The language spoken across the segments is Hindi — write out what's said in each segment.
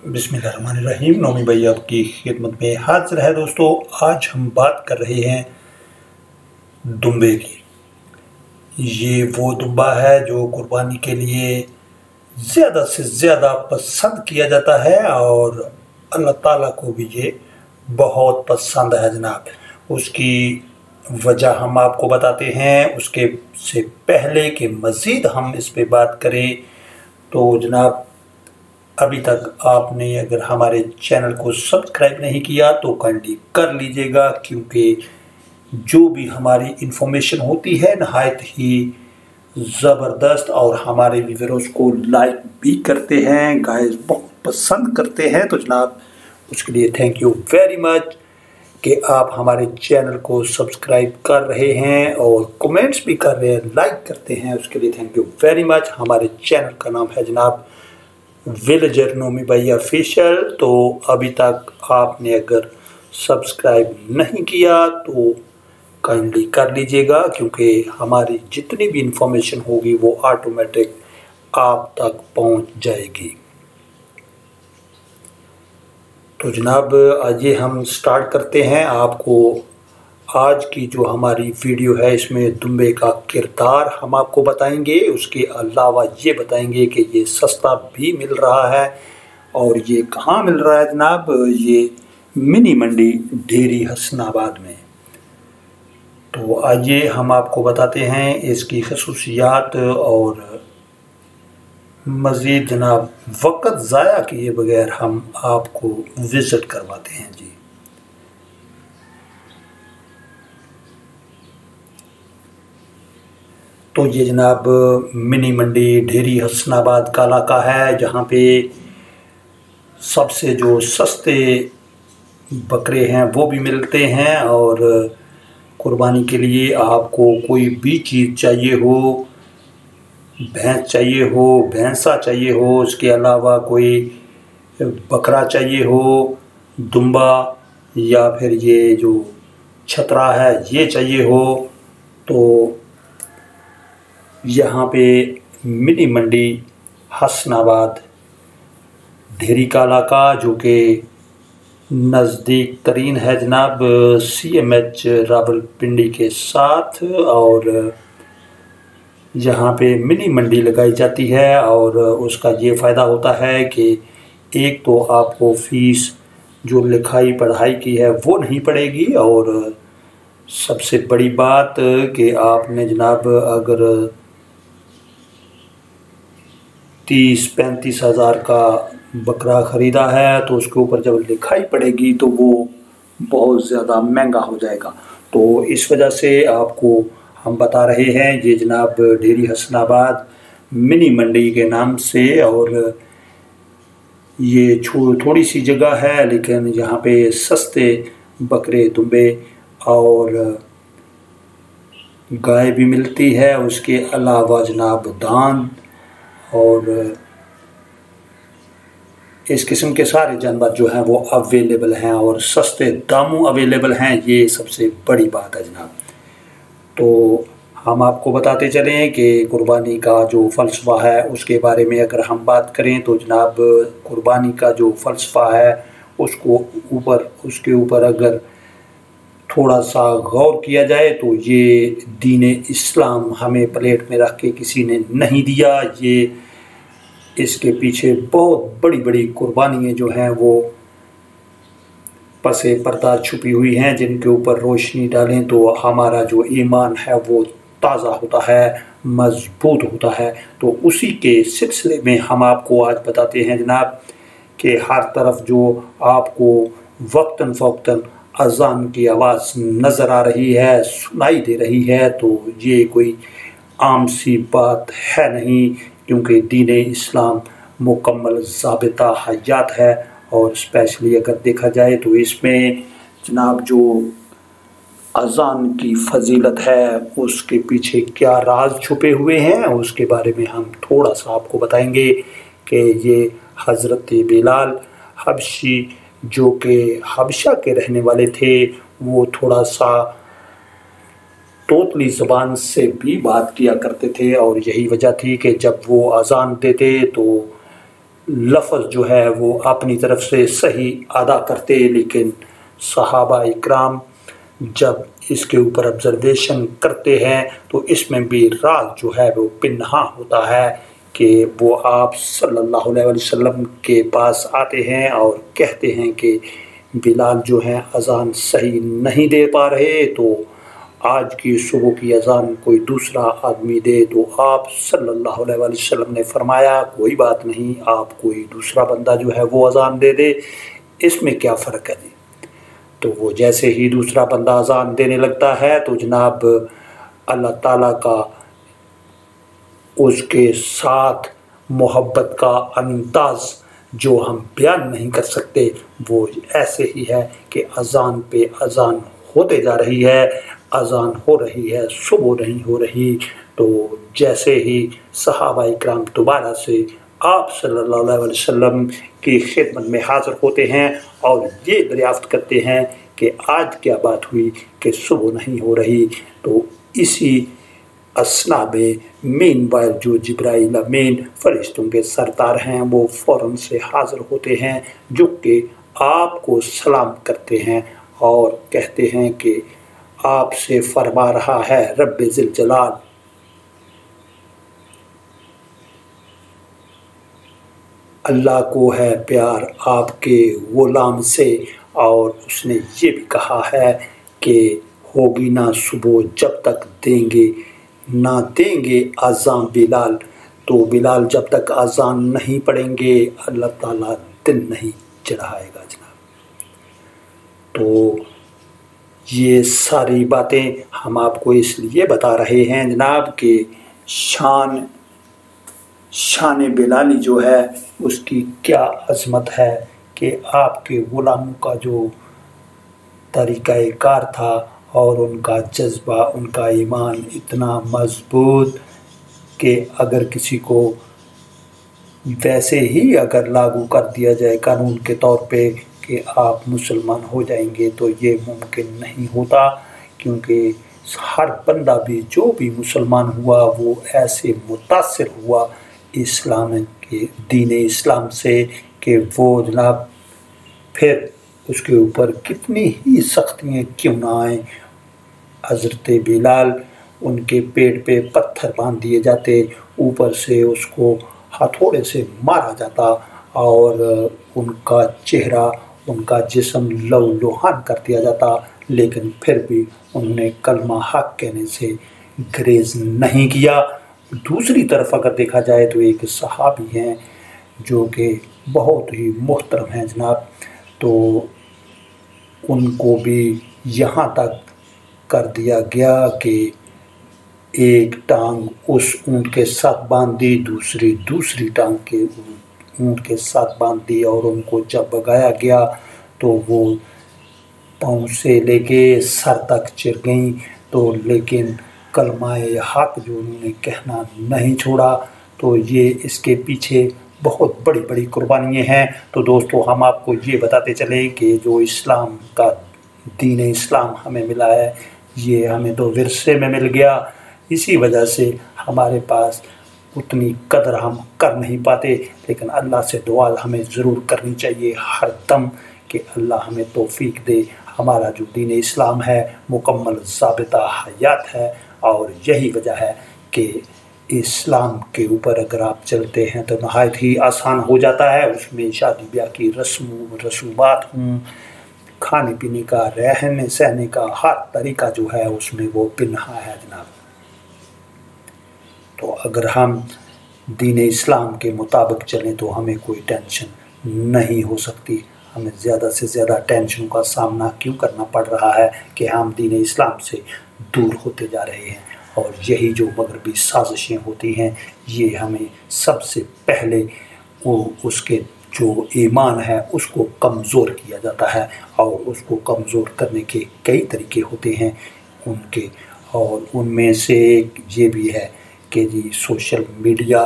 बिस्मिल्लाहिर्रहमानिर्रहीम। नौमी भाई, आपकी खिदमत में हाजिर है दोस्तों। आज हम बात कर रहे हैं दुम्बे की। ये वो दुम्बा है जो कुर्बानी के लिए ज़्यादा से ज़्यादा पसंद किया जाता है और अल्लाह ताला को भी ये बहुत पसंद है जनाब। उसकी वजह हम आपको बताते हैं। उसके से पहले कि मज़ीद हम इस पर बात करें। तो जनाब अभी तक आपने अगर हमारे चैनल को सब्सक्राइब नहीं किया तो काइंडली कर लीजिएगा, क्योंकि जो भी हमारी इन्फॉर्मेशन होती है, नहायत ही ज़बरदस्त और हमारे व्यूवर्स को लाइक भी करते हैं गाइस बहुत पसंद करते हैं। तो जनाब, उसके लिए थैंक यू वेरी मच कि आप हमारे चैनल को सब्सक्राइब कर रहे हैं और कमेंट्स भी कर रहे हैं लाइक करते हैं। उसके लिए थैंक यू वेरी मच हमारे चैनल का नाम है जनाब विलेजर नोमी भाई ऑफिशियल तो अभी तक आपने अगर सब्सक्राइब नहीं किया तो काइंडली कर लीजिएगा, क्योंकि हमारी जितनी भी इंफॉर्मेशन होगी, वो ऑटोमेटिक आप तक पहुँच जाएगी। तो जनाब ये हम स्टार्ट करते हैं। आपको आज की जो हमारी वीडियो है, इसमें दुम्बे का किरदार हम आपको बताएँगे। उसके अलावा ये बताएँगे कि ये सस्ता भी मिल रहा है और ये कहाँ मिल रहा है जनाब? ये मिनी मंडी डेरी हसनाबाद में। तो आइए हम आपको बताते हैं इसकी खसूसियात और मज़ीद जनाब वक्त ज़ाया किए बगैर हम आपको विज़िट करवाते हैं। जी। तो ये जनाब मिनी मंडी ढेरी हसनाबाद का इलाका है, जहाँ पे सबसे जो सस्ते बकरे हैं वो भी मिलते हैं। और कुर्बानी के लिए आपको कोई भी चीज़ चाहिए हो, भैंस चाहिए हो, भैंसा चाहिए हो, उसके अलावा कोई बकरा चाहिए हो, दुम्बा या फिर ये जो छतरा है ये चाहिए हो तो यहाँ पे मिनी मंडी, हसनाबाद, ढेरी का, जो कि नज़दीक तरीन है जनाब सी एम एच रावलपिंडी के साथ, और यहाँ पे मिनी मंडी लगाई जाती है, और उसका ये फ़ायदा होता है कि एक तो आपको फ़ीस जो लिखाई पढ़ाई की है वो नहीं पड़ेगी, और सबसे बड़ी बात कि आपने जनाब अगर तीस पैंतीस हज़ार का बकरा ख़रीदा है तो उसके ऊपर जब लिखाई पड़ेगी तो वो बहुत ज़्यादा महँगा हो जाएगा। तो इस वजह से आपको हम बता रहे हैं, ये जनाब डेरी हसनाबाद मिनी मंडी के नाम से, और ये थोड़ी सी जगह है, लेकिन यहाँ पे सस्ते बकरे दुम्बे और गाय भी मिलती है। उसके अलावा जनाब दान और इस किस्म के सारे जानवर जो हैं वो अवेलेबल हैं और सस्ते दामों अवेलेबल हैं, ये सबसे बड़ी बात है जनाब। तो हम आपको बताते चलें कि कुर्बानी का जो फ़लसफ़ा है, उसके बारे में अगर हम बात करें तो जनाब कुर्बानी का जो फ़लसफ़ा है, उसको ऊपर, उसके ऊपर अगर थोड़ा सा गौर किया जाए तो ये दीन इस्लाम हमें प्लेट में रख के किसी ने नहीं दिया। ये इसके पीछे बहुत बड़ी बड़ी कुर्बानियाँ जो हैं वो पसे पर्दा छुपी हुई हैं, जिनके ऊपर रोशनी डालें तो हमारा जो ईमान है वो ताज़ा होता है, मज़बूत होता है। तो उसी के सिलसिले में हम आपको आज बताते हैं जनाब, कि हर तरफ़ जो आपको वक्ता फ़वक्ता अजान की आवाज़ नज़र आ रही है, सुनाई दे रही है तो ये कोई आम सी बात है नहीं, क्योंकि दीन इस्लाम मुकम्मल जबता हयात है और स्पेशली अगर देखा जाए तो इसमें जनाब जो अजान की फजीलत है, उसके पीछे क्या राज छुपे हुए हैं, उसके बारे में हम थोड़ा सा आपको बताएँगे कि ये हज़रत बिलाल हबशी जो कि हबशा के रहने वाले थे, वो थोड़ा सा तोतली ज़बान से भी बात किया करते थे और यही वजह थी कि जब वो अजान देते तो लफ्ज़ जो है वो अपनी तरफ़ से सही अदा करते। लेकिन सहाबा इकराम जब इसके ऊपर ऑब्जर्वेशन करते हैं तो इसमें भी राज जो है वो पिन्हा होता है। कि वो आप सल्लल्लाहु अलैहि वसल्लम के पास आते हैं और कहते हैं कि बिलाल जो है, अजान सही नहीं दे पा रहे तो आज की सुबह की अजान कोई दूसरा आदमी दे तो आप सल्लल्लाहु अलैहि वसल्लम ने फरमाया, कोई बात नहीं, आप कोई दूसरा बंदा जो है वो अजान दे दे, इसमें क्या फ़र्क है? जी तो वो जैसे ही दूसरा बंदा अजान देने लगता है तो जनाब अल्लाह ताला का उसके साथ मोहब्बत का अंदाज़ जो हम बयान नहीं कर सकते, वो ऐसे ही है कि अजान पे अजान होते जा रही है, अजान हो रही है, सुबह नहीं हो रही। तो जैसे ही सहाबा इक्राम दोबारा से आप सल्लल्लाहु अलैहि वसल्लम की खिदमत में हाज़िर होते हैं और ये दरियाफ्त करते हैं कि आज क्या बात हुई कि सुबह नहीं हो रही तो इसी असना में मेन वाइल जो जब्राइल मेन फरिश्तों के सरदार हैं, वो फ़ौर से हाज़िर होते हैं, जो कि आपको सलाम करते हैं और कहते हैं कि आपसे फरमा रहा है रब जलाल अल्लाह को है प्यार आपके गुलाम से और उसने ये भी कहा है कि होगी ना सुबह जब तक देंगे ना देंगे आज़ान बिलाल। तो बिलाल जब तक आज़ान नहीं पढ़ेंगे, अल्लाह ताला दिन नहीं चढ़ाएगा जनाब। तो ये सारी बातें हम आपको इसलिए बता रहे हैं जनाब कि शान शान बिलाली जो है, उसकी क्या अजमत है कि आपके ग़ुलामों का जो तरीक़ाकार था और उनका जज्बा, उनका ईमान इतना मज़बूत कि अगर किसी को वैसे ही अगर लागू कर दिया जाए कानून के तौर पे कि आप मुसलमान हो जाएँगे तो ये मुमकिन नहीं होता। क्योंकि हर बंदा भी, जो भी मुसलमान हुआ, वो ऐसे मुतासर हुआ इस्लाम के, दीन इस्लाम से कि वो जनाब फिर उसके ऊपर कितनी ही सख्तियाँ क्यों ना आए? हज़रत बिलाल उनके पेट पे पत्थर बाँध दिए जाते, ऊपर से उसको हथौड़े से मारा जाता और उनका चेहरा, उनका जिसम लव लुहान कर दिया जाता, लेकिन फिर भी उन्होंने कलमा हक कहने से ग्रेज नहीं किया। दूसरी तरफ़ अगर देखा जाए तो एक सहाबी हैं जो कि बहुत ही मोहतरम हैं जनाब। तो उनको भी यहाँ तक कर दिया गया कि एक टांग उस ऊँट के साथ बाँध दी दूसरी दूसरी टांग के ऊँट के साथ बाँध दी और उनको जब भगाया गया तो वो पाँव से लेके सर तक चिर गई। तो लेकिन कलमाए हक जो उन्होंने कहना नहीं छोड़ा तो ये इसके पीछे बहुत बड़ी बड़ी कुर्बानियाँ हैं। तो दोस्तों, हम आपको ये बताते चले कि जो इस्लाम का दीन इस्लाम हमें मिला है, ये हमें तो विरसे में मिल गया। इसी वजह से हमारे पास उतनी कदर हम कर नहीं पाते, लेकिन अल्लाह से दुआ हमें ज़रूर करनी चाहिए हर दम कि अल्लाह हमें तोफ़ी दे। हमारा जो दीन इस्लाम है, मुकम्मल, सबता, हयात है, और यही वजह है कि इस्लाम के ऊपर अगर आप चलते हैं तो नहायत ही आसान हो जाता है। उसमें शादी ब्याह की रस्म रसूमात हूँ खाने पीने का रहने सहने का हर तरीका जो है उसमें वो पिन्हा है जनाब। तो अगर हम दीन इस्लाम के मुताबिक चलें तो हमें कोई टेंशन नहीं हो सकती। हमें ज़्यादा से ज़्यादा टेंशन का सामना क्यों करना पड़ रहा है कि हम दीन इस्लाम से दूर होते जा रहे हैं? और यही जो मगरबी साजिशें होती हैं, ये हमें सबसे पहले वो उसके जो ईमान है, उसको कमज़ोर किया जाता है और उसको कमज़ोर करने के कई तरीके होते हैं उनके। और उनमें से एक ये भी है कि जी सोशल मीडिया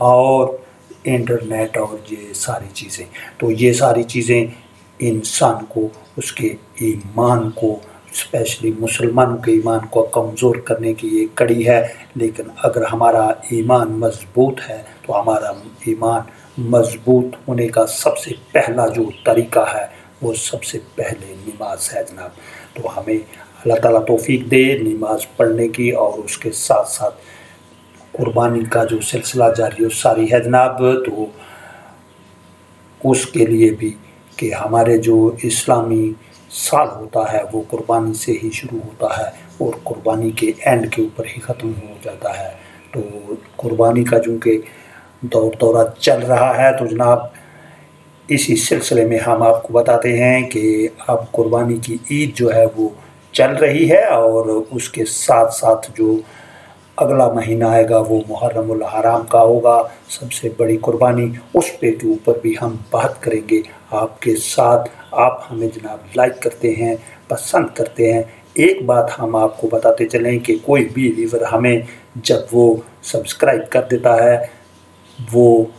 और इंटरनेट और ये सारी चीज़ें। तो ये सारी चीज़ें इंसान को, उसके ईमान को स्पेशली मुसलमानों के ईमान को कमज़ोर करने की एक कड़ी है। लेकिन अगर हमारा ईमान मज़बूत है तो हमारा ईमान मज़बूत होने का सबसे पहला जो तरीका है, वो सबसे पहले नमाज़ है जनाब। तो हमें अल्लाह ताला तौफीक दे नमाज़ पढ़ने की और उसके साथ साथ कुर्बानी का जो सिलसिला जारी हो सारी है जनाब तो उसके लिए भी कि हमारे जो इस्लामी साल होता है, वो कुर्बानी से ही शुरू होता है और कुर्बानी के एंड के ऊपर ही ख़त्म हो जाता है। तो कुर्बानी का चूँकि दौर दौरा चल रहा है तो जनाब इसी सिलसिले में हम आपको बताते हैं कि अब कुर्बानी की ईद जो है वो चल रही है और उसके साथ साथ जो अगला महीना आएगा वो मुहर्रम हराम का होगा। सबसे बड़ी कुर्बानी उस पे के ऊपर भी हम बात करेंगे। आपके साथ आप हमें जनाब लाइक करते हैं, पसंद करते हैं। एक बात हम आपको बताते चलें कि कोई भी लीवर हमें जब वो सब्सक्राइब कर देता है, वो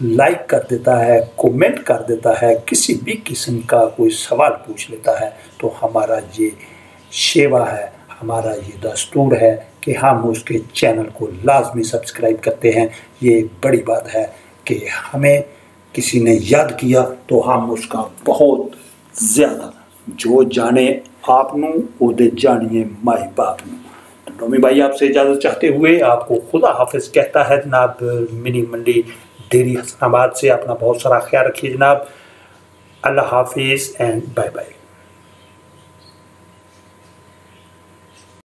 लाइक कर देता है कमेंट कर देता है, किसी भी किस्म का कोई सवाल पूछ लेता है तो हमारा ये सेवा है, हमारा ये दस्तूर है कि हम उसके चैनल को लाजमी सब्सक्राइब करते हैं। ये बड़ी बात है कि हमें किसी ने याद किया तो हम उसका बहुत ज़्यादा जो जाने आप ओदे जानिए माए बाप तो डोमी भाई आपसे इजाज़त चाहते हुए आपको खुदा हाफिज कहता है, जनाब मिनी मंडी डेरी हसनाबाद से अपना बहुत सारा ख्याल रखिए, जनाब। अल्लाह हाफिज़ एंड बाय बाय।